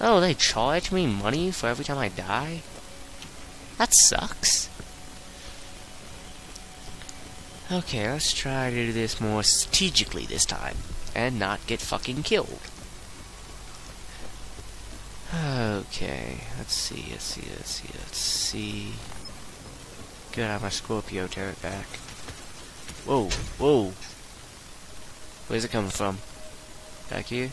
Oh, they charge me money for every time I die? That sucks. Okay, let's try to do this more strategically this time. And not get fucking killed. Okay, let's see, let's see, let's see, let's see. Good, I have my Scorpio turret back. Whoa, whoa. Where's it coming from? Back here?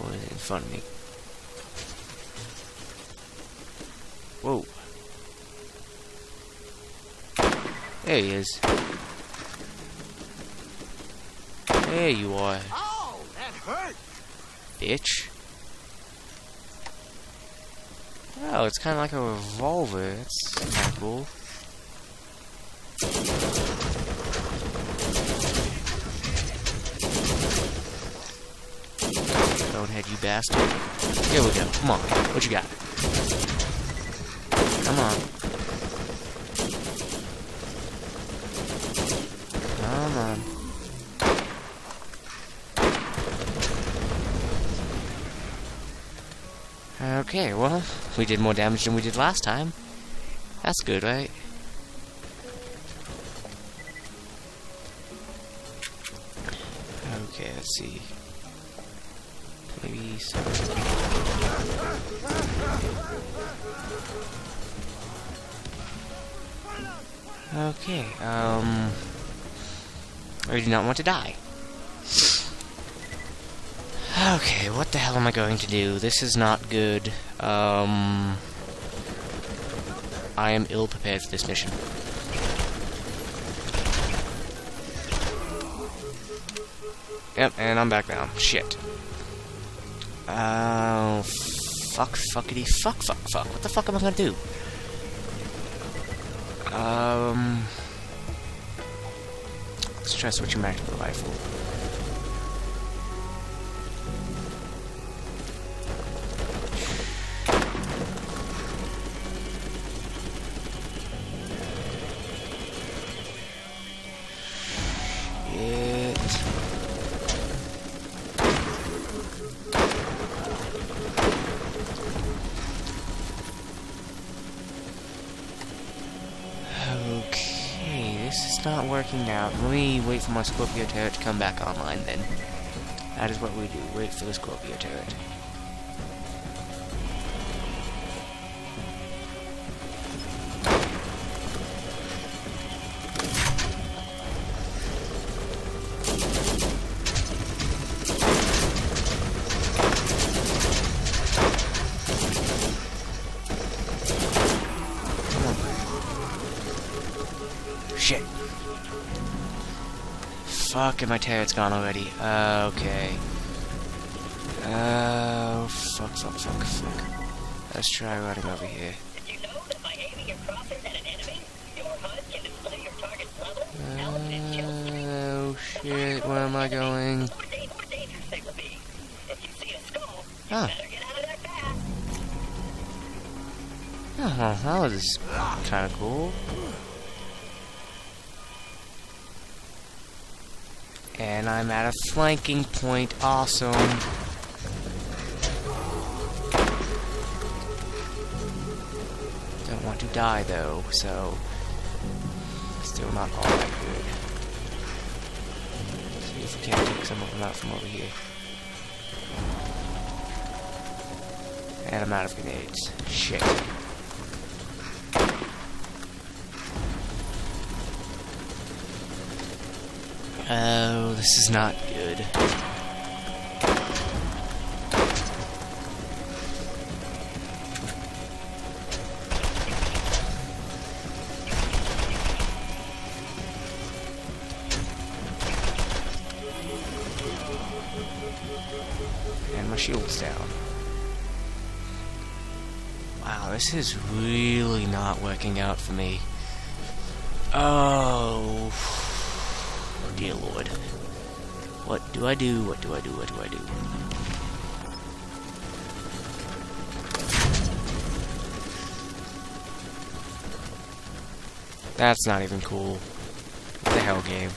Or is it in front of me? Whoa. There he is. There you are. Oh, that hurt. bitch. Oh, it's kind of like a revolver. That's kind of cool. You bastard. Here we go. Come on. What you got? Come on. Come on. Okay, well, we did more damage than we did last time. That's good, right? Okay, let's see. Okay, um... I do not want to die. Okay, what the hell am I going to do? This is not good. Um... I am ill prepared for this mission. Yep, and I'm back down. Shit. Oh, fuck, fuckity, fuck, fuck, fuck. What the fuck am I gonna do? Um... Let's try switching back to the rifle. Working out. Let me wait for my Scorpio turret to come back online then. That is what we do. Wait for the Scorpio turret. Fuck, and my turret's gone already. Uh, okay. Uh, fuck, fuck, fuck, fuck. Let's try running over here. Did you know that by aiming your crosshairs at an enemy, your HUD can display your target's level, health, and kill streak? Oh, shit, where am I going? More, da- more dangerous they will be. If you see a skull, you better get out of their path. Oh, that was kind of cool. And I'm at a flanking point. Awesome. Don't want to die though, so still not all that good. See if we can't take some of them out from over here. And I'm out of grenades. Shit. Oh, this is not good. And my shield's down. Wow, this is really not working out for me. Oh, dear lord. What do I do? What do I do? What do I do? That's not even cool. What the hell, game?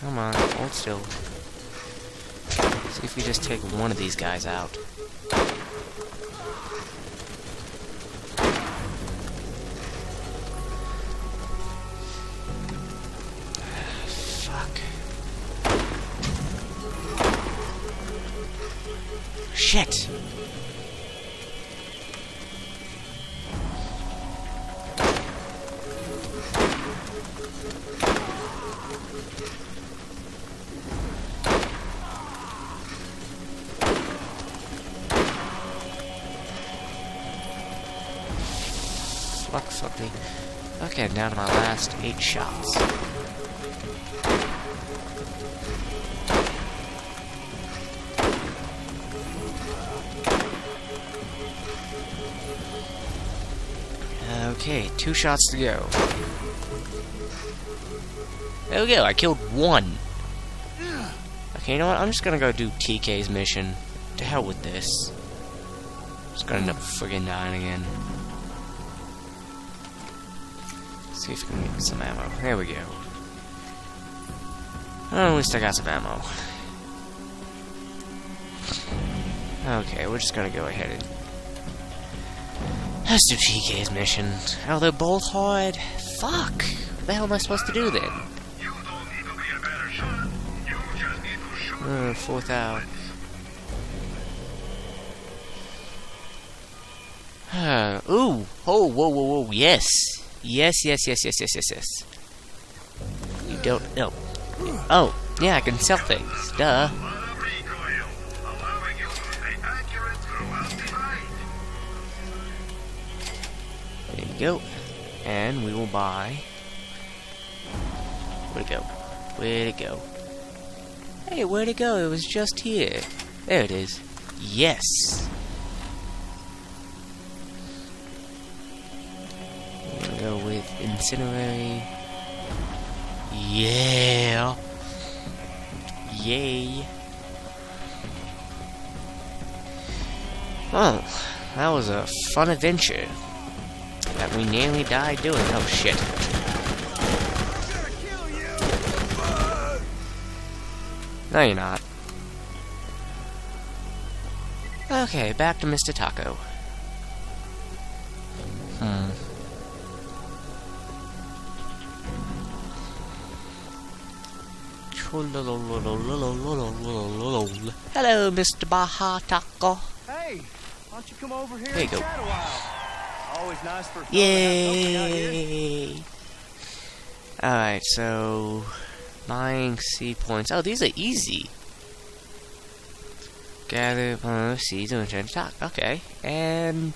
Come on, hold still. See if we just take one of these guys out. Shit! Fuck, fuck me. Okay, down to my last eight shots. Two shots to go. There we go, I killed one. Okay, you know what? I'm just gonna go do TK's mission. To hell with this. Just gonna end up friggin' dying again. See if we can get some ammo. There we go. Well, at least I got some ammo. Okay, we're just gonna go ahead and... Let's do TK's mission. They're both hard? Fuck! What the hell am I supposed to do then? A. Uh, fourth out. Uh, ooh! Oh, whoa, whoa, whoa, yes! Yes, yes, yes, yes, yes, yes, yes. You don't know. Oh, yeah, I can sell things. Duh. Go. And we will buy. Where'd it go? Where'd it go? Hey, where'd it go? It was just here. There it is. Yes! Gonna go with Incinerary. Yeah! Yay! Oh, that was a fun adventure that we nearly died doing. Oh shit. No, you're not. Okay, back to Mr. Taco. Hmm. Hello, Mr. Baja Taco. Hey, why don't you come over here There you and go. Always nice for a fella to have company out here. Yay! Alright, so buying C points. Oh, these are easy. Gather uh, seeds and return to talk. Okay. And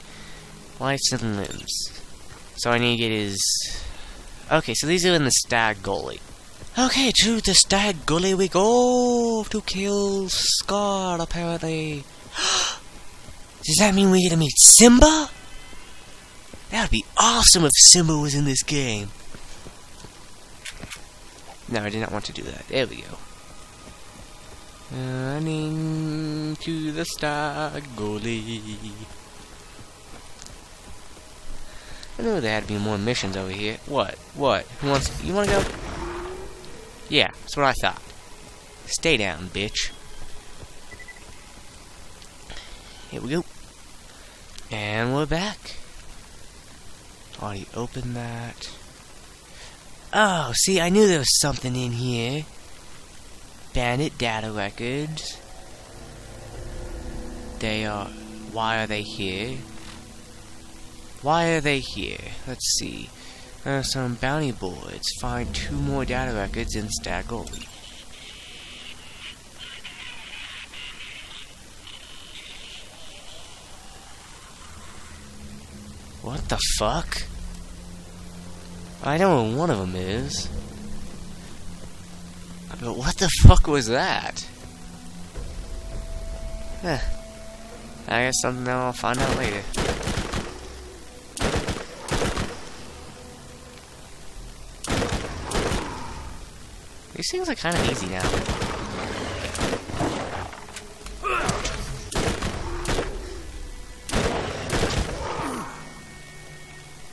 lights and limbs. So I need to get his Okay, so these are in the Skag Gully. Okay, to the Skag Gully we go to kill Scar apparently. Does that mean we get to meet Simba? That would be awesome if Simba was in this game. No, I did not want to do that. There we go. Running to the Skag Gully. I knew there had to be more missions over here. What? What? Who wants? You want to go? Yeah, that's what I thought. Stay down, bitch. Here we go. And we're back. Already opened that. Oh, see, I knew there was something in here. Bandit data records. They are. Why are they here? Why are they here? Let's see. Uh, some bounty boards. Find two more data records in Skag Gully. What the fuck? I know what one of them is. But what the fuck was that? Huh. I guess something that I'll find out later. These things are kind of easy now.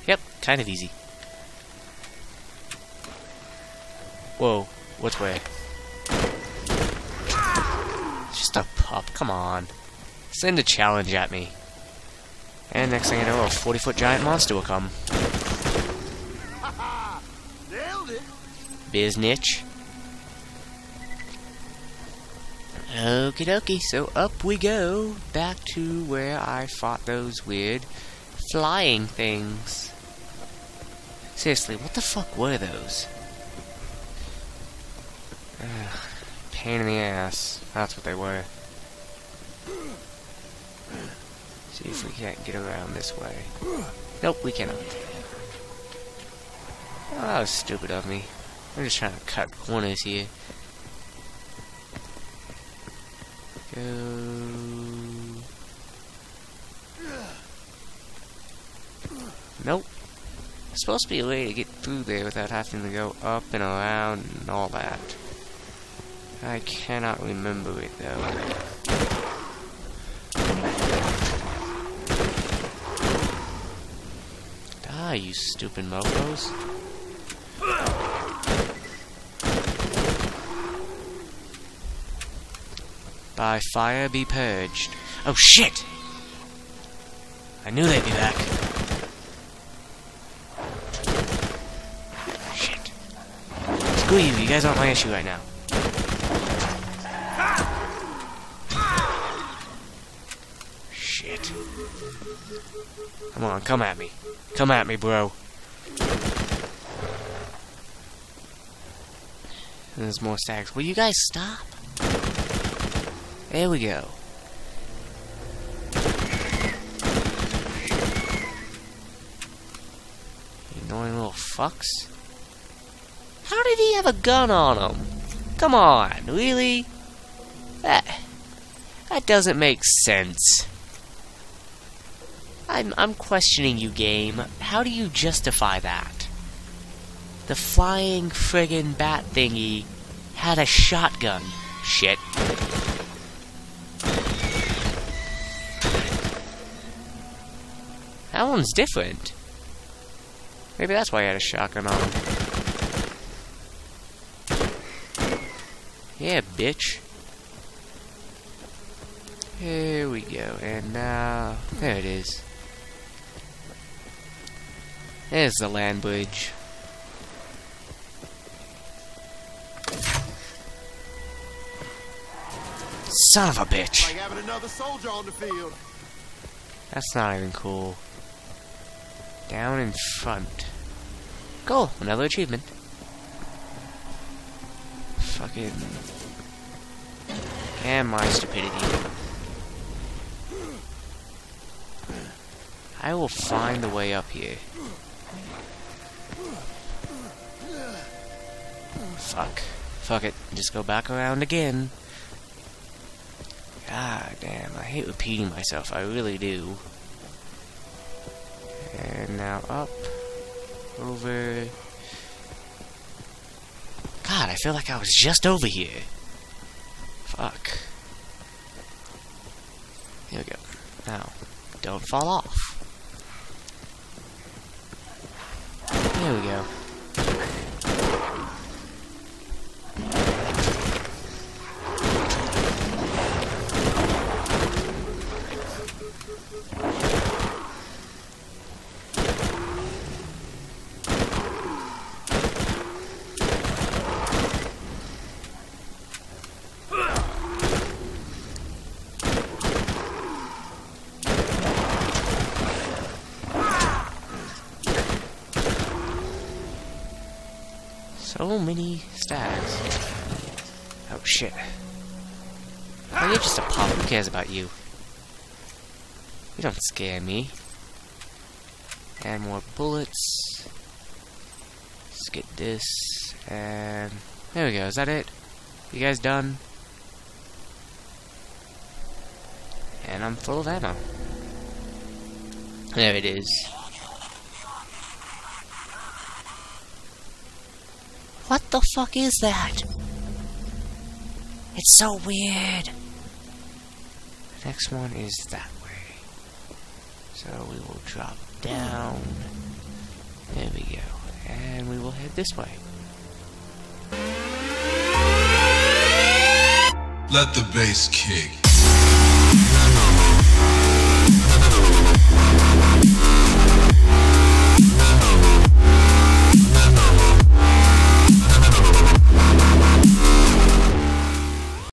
Yep, kind of easy. Whoa, which way? just a pup. Come on. Send a challenge at me. And next thing I know, a 40 foot giant monster will come. Nailed it. Biznitch. Okie dokie, so up we go. Back to where I fought those weird flying things. Seriously, what the fuck were those? Ugh, pain in the ass. That's what they were. See if we can't get around this way. Nope, we cannot. Oh, that was stupid of me. I'm just trying to cut corners here. Go. Nope. There's supposed to be a way to get through there without having to go up and around and all that. I cannot remember it though. Ah, you stupid mofos. By fire be purged. Oh shit! I knew they'd be back. Shit. You, guys aren't my issue right now. Shit. Come on, come at me. Come at me, bro. There's more stacks. Will you guys stop? There we go. You annoying little fucks. Did he have a gun on him? Come on, really? That that doesn't make sense. I'm I'm questioning you, game. How do you justify that? The flying friggin' bat thingy had a shotgun. Shit. That one's different. Maybe that's why he had a shotgun on him. Yeah, bitch. Here we go, and now... There it is. There's the land bridge. Son of a bitch! Like having another soldier on the field. That's not even cool. Down in front. Cool, another achievement. Fucking. And my stupidity. I will find the way up here. Fuck. Fuck it. Just go back around again. God damn, I hate repeating myself. I really do. And now up. Over. God, I feel like I was just over here. Fuck. Here we go. Now, don't fall off. There we go. So many stacks. Oh shit. Oh, you're just a pop. Who cares about you? You don't scare me. And more bullets. Let's get this. And there we go. Is that it? You guys done? And I'm full of ammo. There it is. What the fuck is that? It's so weird. The next one is that way. So we will drop down. There we go. And we will head this way. Let the bass kick.